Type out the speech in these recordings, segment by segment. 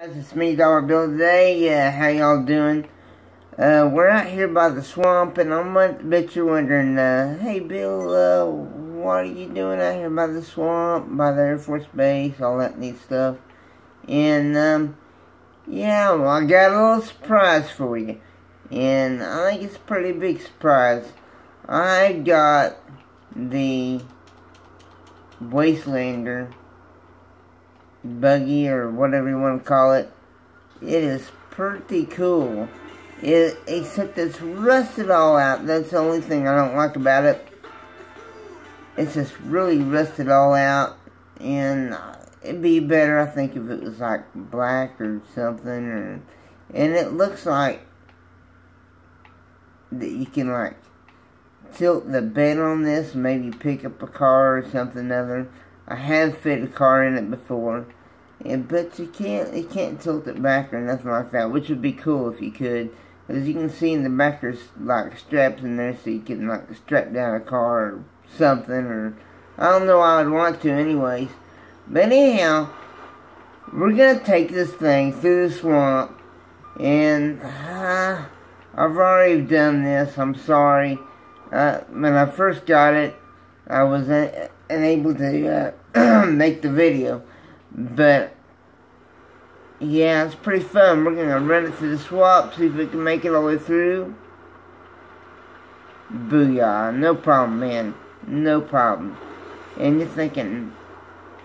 Guys, it's me, Dollar Bill, today. Yeah, how y'all doing? Uh, we're out here by the swamp, and I'm bet you're wondering, uh, hey, Bill, uh, what are you doing out here by the swamp, by the Air Force Base, all that neat stuff? And, um, yeah, well, I got a little surprise for you. And I think it's a pretty big surprise. I got the Wastelander buggy or whatever you want to call it. It is pretty cool. It, except it's rusted all out. That's the only thing I don't like about it. It's just really rusted all out. And it'd be better, I think, if it was like black or something. Or, and it looks like that you can like tilt the bed on this, maybe pick up a car or something other. I have fit a car in it before, and, but you can't you can't tilt it back or nothing like that, which would be cool if you could. As you can see in the back, there's like straps in there, so you can like strap down a car or something, or I don't know. I would want to, anyways. But anyhow, we're gonna take this thing through the swamp, and uh, I've already done this. I'm sorry. Uh, when I first got it, I was unable to uh, make the video. But, yeah, it's pretty fun. We're going to run it through the swamp, see if we can make it all the way through. Booyah. No problem, man. No problem. And you're thinking,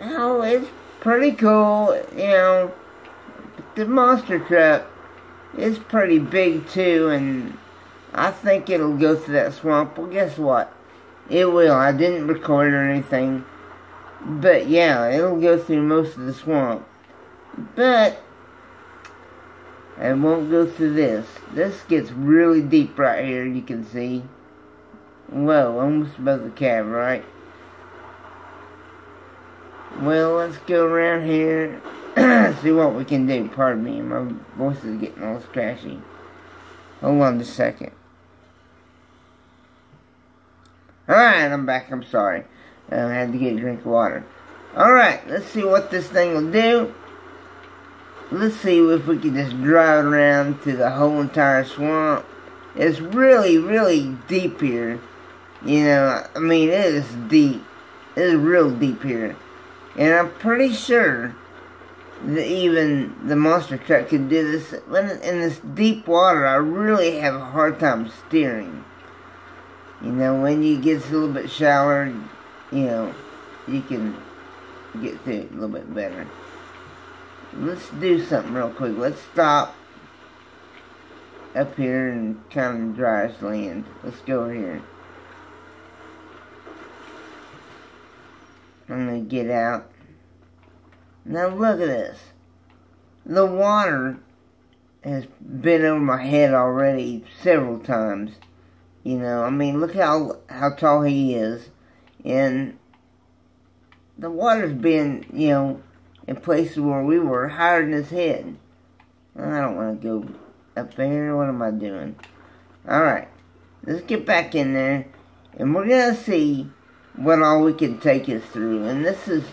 oh, it's pretty cool, you know. The monster truck is pretty big, too, and I think it'll go through that swamp. Well, guess what? It will. I didn't record or anything. But yeah, it'll go through most of the swamp. But I won't go through this. This gets really deep right here, you can see. Whoa, almost above the cab, right? Well, let's go around here, see what we can do. Pardon me, my voice is getting all scratchy. Hold on just a second. Alright, I'm back. I'm sorry. I had to get a drink of water. Alright, let's see what this thing will do. Let's see if we can just drive around to the whole entire swamp. It's really, really deep here. You know, I mean, it is deep. It is real deep here. And I'm pretty sure that even the monster truck could do this. When in this deep water, I really have a hard time steering. You know, when you get a little bit shallower, you know, you can get through it a little bit better. Let's do something real quick. Let's stop up here and kind of dry land. Let's go over here. I'm going to get out. Now look at this. The water has been over my head already several times. You know, I mean, look how how tall he is, and the water's been, you know, in places where we were higher than his head. I don't want to go up there. What am I doing? All right, let's get back in there, and we're gonna see what all we can take us through. And this is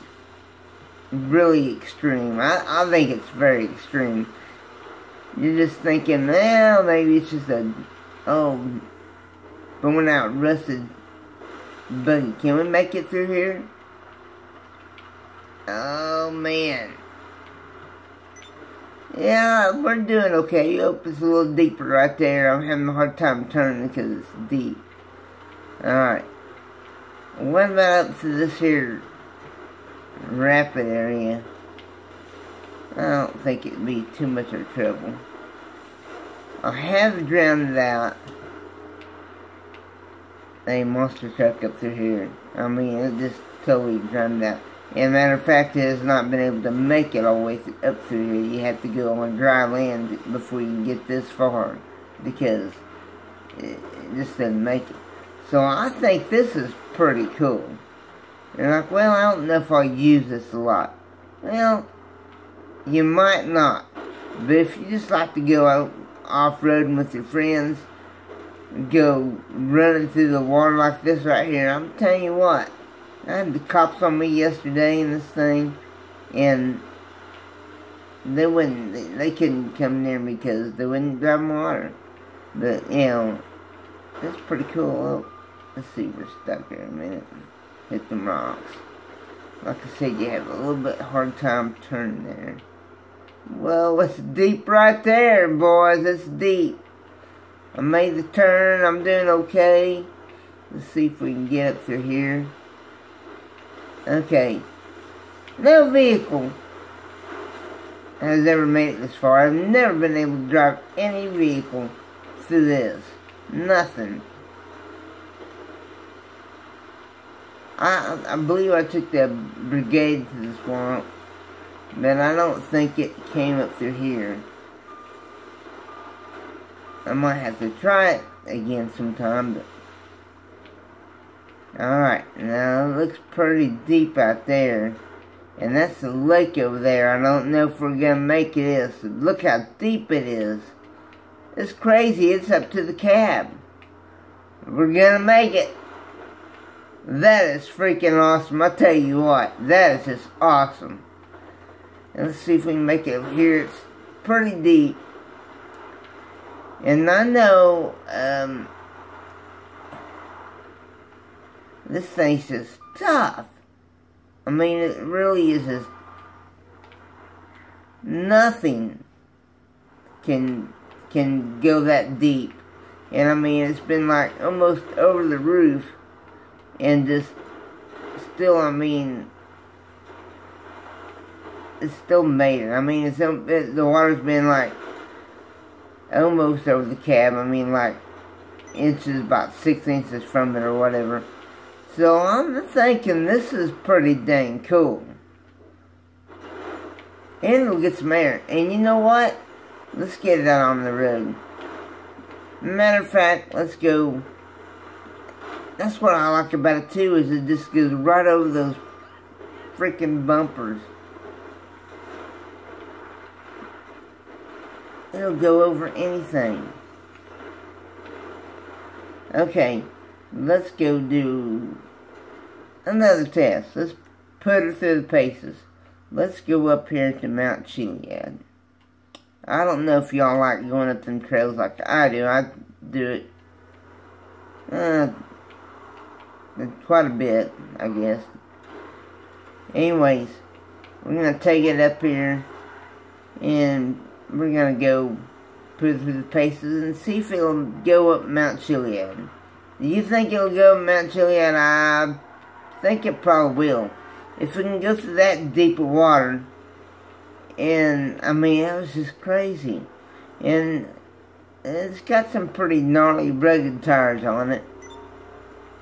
really extreme. I I think it's very extreme. You're just thinking, well, maybe it's just a oh Going out rusted buggy. Can we make it through here? Oh man. Yeah, we're doing okay. Hope it's a little deeper right there. I'm having a hard time turning because it's deep. Alright. What about up to this here rapid area? I don't think it'd be too much of a trouble. I have drowned it out a monster truck up through here. I mean, it just totally drowned out. And matter of fact, it has not been able to make it all the way up through here. You have to go on dry land before you can get this far. Because it, just doesn't make it. So I think this is pretty cool. You're like, well, I don't know if I'll use this a lot. Well, you might not. But if you just like to go out off-roading with your friends, go running through the water like this right here. I'm telling you what, I had the cops on me yesterday in this thing, and they wouldn't, they, couldn't come near me because they wouldn't drive water. But, you know, that's pretty cool. Oh, let's see, we're stuck here a minute. Hit the rocks. Like I said, you have a little bit hard time turning there. Well, it's deep right there, boys. It's deep. I made the turn. I'm doing okay. Let's see if we can get up through here. Okay. No vehicle has ever made it this far. I've never been able to drive any vehicle through this. Nothing. I, I believe I took the Brickade to the swamp, but I don't think it came up through here. I might have to try it again sometime, but... Alright, now it looks pretty deep out there. And that's the lake over there. I don't know if we're going to make it is. Look how deep it is. It's crazy. It's up to the cab. We're going to make it. That is freaking awesome. I tell you what. That is just awesome. Let's see if we can make it here. It's pretty deep. And I know, um, this thing's just tough. I mean, it really is just nothing can can go that deep. And I mean, it's been like almost over the roof, and just still, I mean, it's still made it. I mean, it's it, the water's been like almost over the cab. I mean, like inches, about six inches from it or whatever. So I'm thinking this is pretty dang cool. And it'll get some air. And you know what? Let's get it out on the road. Matter of fact, let's go. That's what I like about it too, is it just goes right over those freaking bumpers. It'll go over anything. Okay, let's go do another test. Let's put her through the paces. Let's go up here to Mount Chiliad. I don't know if y'all like going up them trails like I do. I do it uh, quite a bit, I guess. Anyways, we're going to take it up here and we're to go through the paces and see if it'll go up Mount Chiliad. Do you think it'll go up Mount Chiliad? I think it probably will. If we can go through that deep of water, and I mean, that was just crazy. And it's got some pretty gnarly rugged tires on it.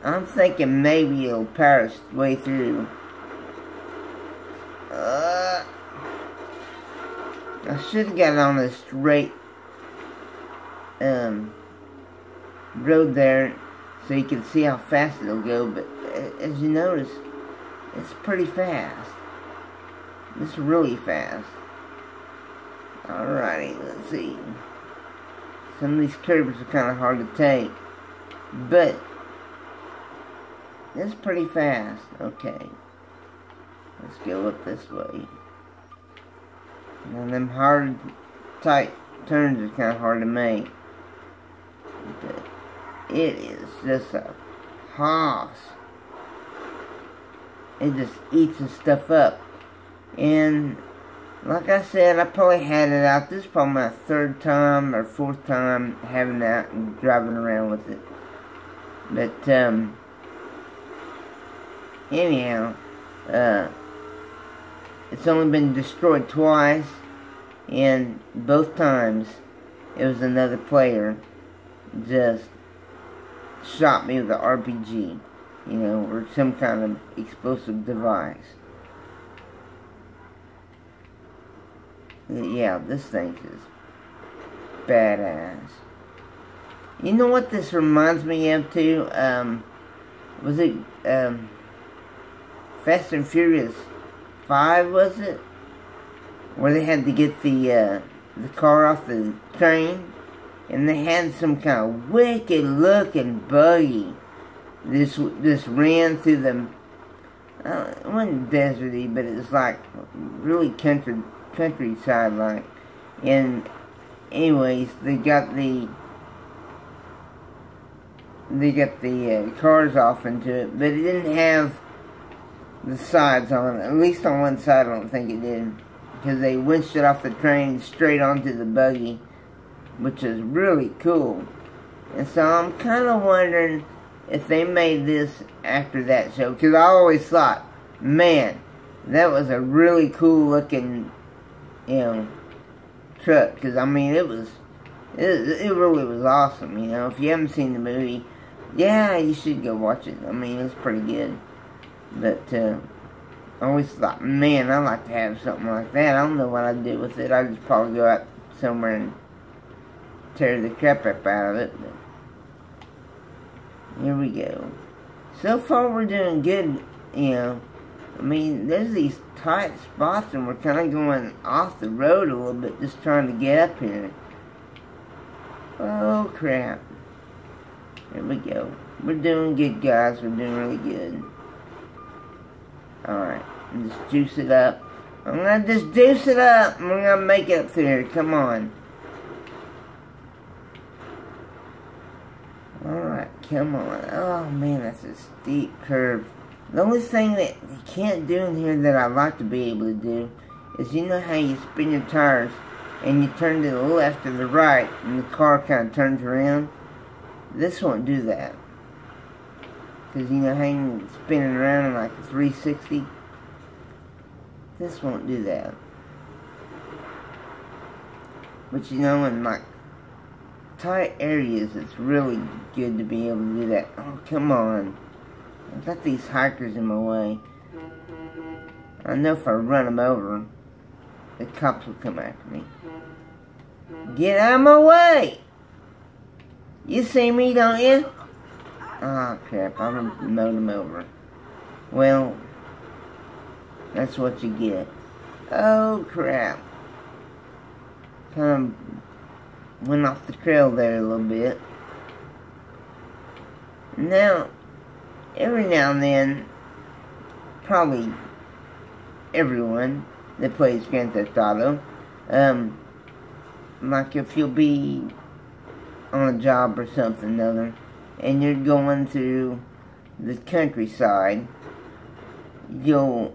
I'm thinking maybe it'll its way through. Uh, I should have got on a straight um, road there so you can see how fast it'll go. But as you notice, it's pretty fast. It's really fast. Alrighty, let's see. Some of these curves are kind of hard to take. But, it's pretty fast. Okay. Let's go up this way. And them hard, tight turns is kind of hard to make. But it is just a hoss. It just eats the stuff up. And like I said, I probably had it out. This is probably my third time or fourth time having that and driving around with it. But, um, anyhow, uh, it's only been destroyed twice, and both times it was another player just shot me with an RPG, you know, or some kind of explosive device. Yeah, this thing is badass. You know what this reminds me of too? Um, was it um, Fast and Furious 5, was it? Where they had to get the uh, the car off the train and they had some kind of wicked looking buggy. This this ran through the uh, it wasn't deserty, but it was like really country countryside like. And anyways, they got the they got the uh, cars off into it, but it didn't have the sides on. At least on one side, I don't think it did, because they winched it off the train straight onto the buggy, which is really cool. And so I'm kind of wondering if they made this after that show, because I always thought, man, that was a really cool looking, you know, truck. Because I mean, it was, it, it really was awesome. You know, if you haven't seen the movie, yeah, you should go watch it. I mean, it's pretty good. But uh, I always thought, man, I'd like to have something like that. I don't know what I'd do with it. I'd just probably go out somewhere and tear the crap up out of it. But here we go. So far, we're doing good, you know. I mean, there's these tight spots and we're kind of going off the road a little bit just trying to get up here. Oh, crap. There we go. We're doing good, guys. We're doing really good. Alright. Just juice it up. I'm gonna just juice it up. We're gonna make it up there. Come on. Alright, come on. Oh, man, that's a steep curve. The only thing that you can't do in here that I'd like to be able to do is you know how you spin your tires and you turn to the left or the right and the car kind of turns around? This won't do that. Because you know you spinning around in like a 360? This won't do that. But you know, in like tight areas, it's really good to be able to do that. Oh, come on. I've got these hikers in my way. I know if I run them over, the cops will come after me. Get out of my way! You see me, don't you? Oh, crap. I mowed them over. Well, that's what you get. Oh, crap. Kind of went off the trail there a little bit. Now, every now and then, probably everyone that plays Grand Theft Auto, um, like if you'll be on a job or something other, and you're going through the countryside, you'll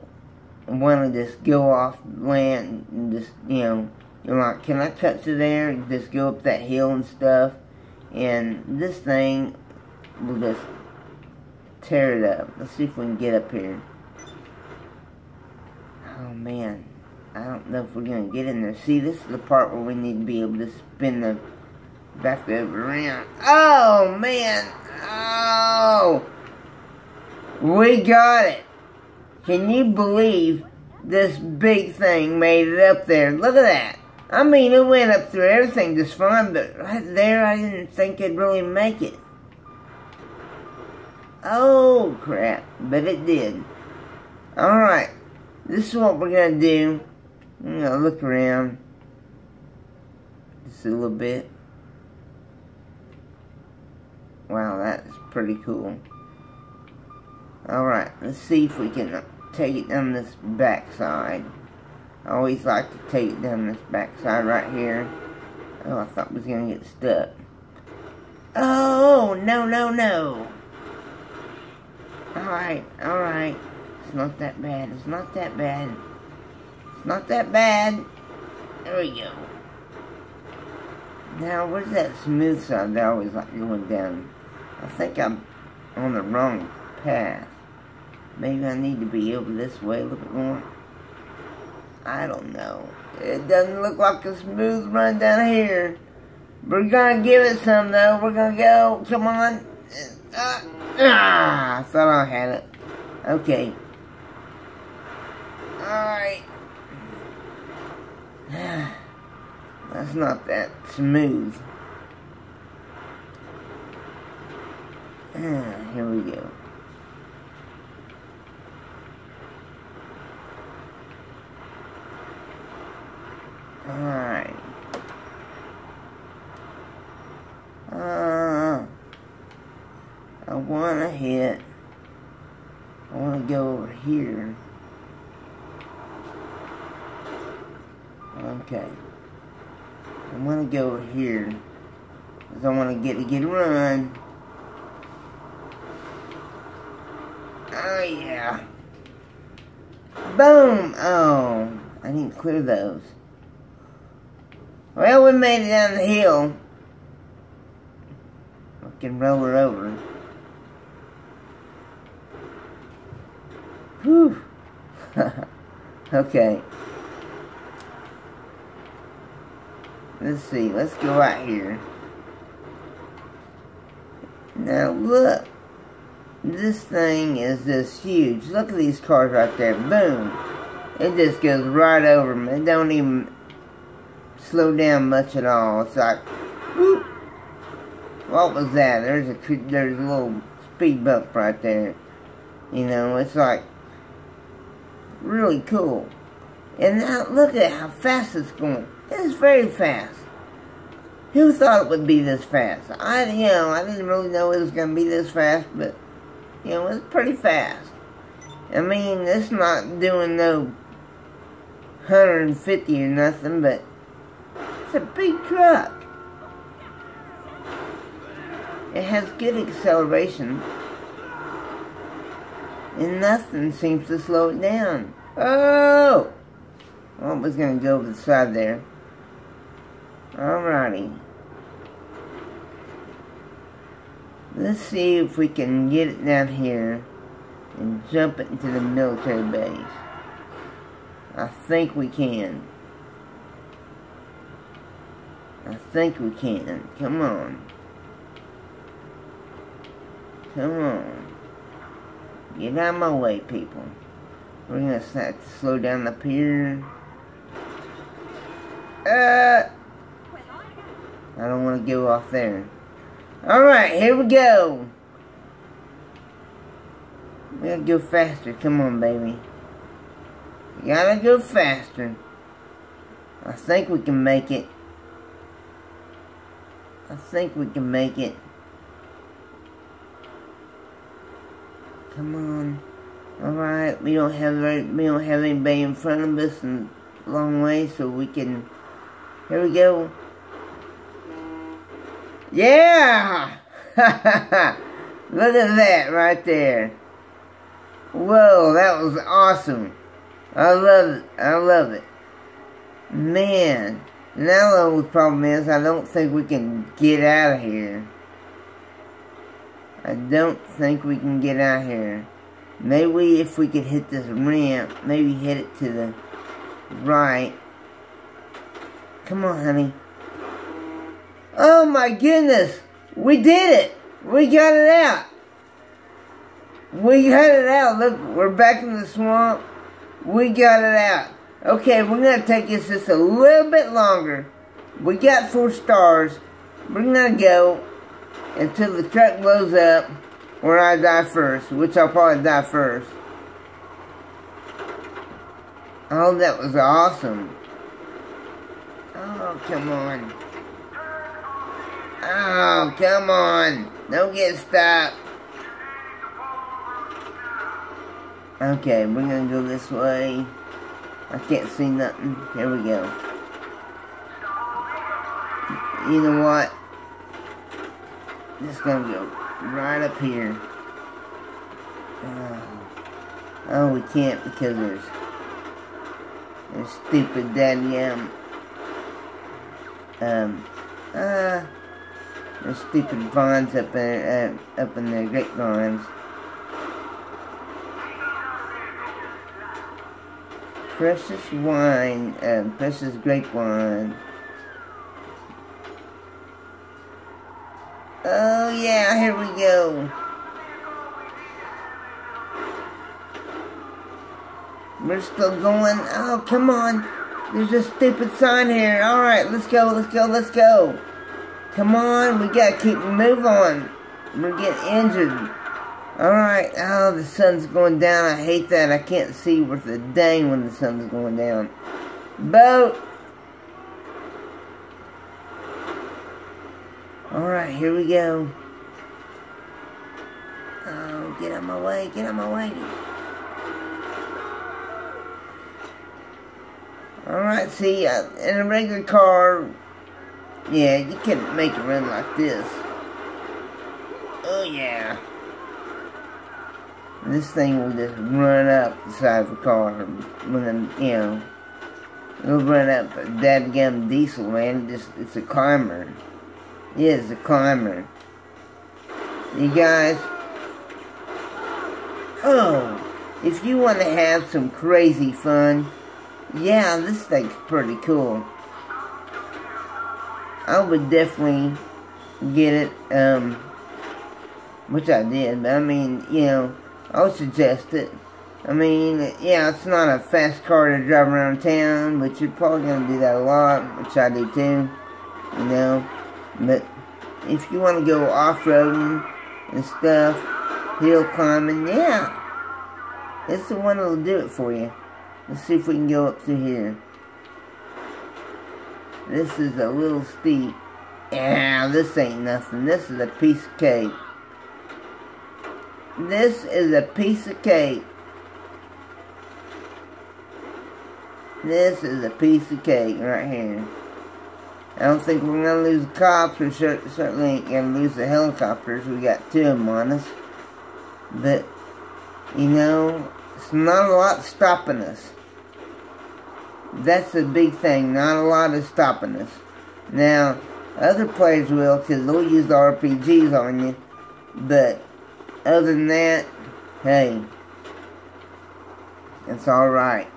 want to just go off land and just, you know, you're like, can I cut to there and just go up that hill and stuff? And this thing will just tear it up. Let's see if we can get up here. Oh man, I don't know if we're going to get in there. See, this is the part where we need to be able to spin the back over around. Oh man, oh, we got it. Can you believe this big thing made it up there? Look at that. I mean, it went up through everything just fine, but right there, I didn't think it'd really make it. Oh, crap. But it did. Alright. This is what we're going to do. I'm going to look around. Just a little bit. Wow, that's pretty cool. Alright, let's see if we can take it down this backside. I always like to take it down this backside right here. Oh, I thought it was going to get stuck. Oh, no, no, no. Alright, alright. It's not that bad. It's not that bad. It's not that bad. There we go. Now, where's that smooth side that I always like going down? I think I'm on the wrong path. Maybe I need to be over this way a little bit more. I don't know. It doesn't look like a smooth run down here. We're gonna give it some though. We're gonna go. Come on. Ah, I thought I had it. Okay. Alright. That's not that smooth. Here we go. Alright. Uh, I want to hit, I want to go over here. Okay. I'm gonna go over here. Cause I wanna get a good run. Oh yeah. Boom! Oh, I didn't clear those. Well, we made it down the hill. I can roll her over. Whew. okay. Let's see, let's go out here. Now look. This thing is just huge. Look at these cars right there. Boom. It just goes right over them. It don't even slow down much at all. It's like, whoop. What was that? There's a there's a little speed bump right there. You know, it's like really cool. And now look at how fast it's going. It's very fast. Who thought it would be this fast? I, you know, I didn't really know it was going to be this fast, but know, it's pretty fast. I mean, it's not doing no 150 or nothing, but it's a big truck. It has good acceleration. And nothing seems to slow it down. Oh! Well, I was going to go over the side there. Alrighty. Let's see if we can get it down here and jump it into the military base. I think we can. I think we can. Come on. Come on. Get out of my way, people. We're gonna have to slow down the pier. Uh, I don't want to go off there. Alright, here we go. We gotta go faster. Come on, baby. We gotta go faster. I think we can make it. I think we can make it. Come on. Alright, we don't have we don't have anybody in front of us in a long way, so we can here we go. Yeah! Look at that right there. Whoa, that was awesome. I love it. I love it. Man. Now the only problem is I don't think we can get out of here. I don't think we can get out here. Maybe if we could hit this ramp, maybe hit it to the right. Come on, honey. Oh my goodness! We did it! We got it out! We got it out. Look, we're back in the swamp. We got it out. Okay, we're going to take this just a little bit longer. We got four stars. We're going to go until the truck blows up or I die first, which I'll probably die first. Oh, that was awesome. Oh, come on. Oh, come on. Don't get stuck. Okay, we're gonna go this way. I can't see nothing. Here we go. You know what? Just gonna go right up here. Oh, oh we can't because there's there's stupid daddy um um uh stupid vines up in uh, up in the grapevines. Precious wine, uh, precious grape wine. Oh yeah, here we go. We're still going. Oh, come on. There's a stupid sign here. Alright, let's go, let's go, let's go. Come on, we gotta keep move on. We're getting injured. Alright, oh, the sun's going down. I hate that. I can't see worth a dang when the sun's going down. Boat! Alright, here we go. Oh, get out my way, get out my way. Alright, see, uh, in a regular car, yeah, you can't make it run like this. Oh, yeah. This thing will just run up the side of the car when, you know, it'll run up a dadgum diesel, man. Just, it's a climber. Yeah, it's a climber. You guys, oh, if you want to have some crazy fun, yeah, this thing's pretty cool. I would definitely get it, um, which I did, but I mean, you know, I would suggest it. I mean, yeah, it's not a fast car to drive around town, but you're probably going to do that a lot, which I do too, you know, but if you want to go off-roading and stuff, hill climbing, yeah, it's the one that'll do it for you. Let's see if we can go up to here. This is a little steep. Yeah, this ain't nothing. This is a piece of cake. This is a piece of cake. This is a piece of cake right here. I don't think we're to lose the cops. We certainly ain't to lose the helicopters. We got two of them on us. But, you know, it's not a lot stopping us. That's the big thing. Not a lot is stopping us. Now, other players will because they'll use RPGs on you. But other than that, hey, it's alright.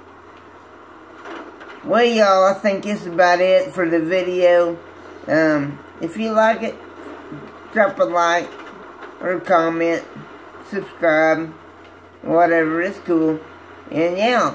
Well, y'all, I think it's about it for the video. Um, if you like it, drop a like or comment, subscribe, whatever, it's cool. And yeah,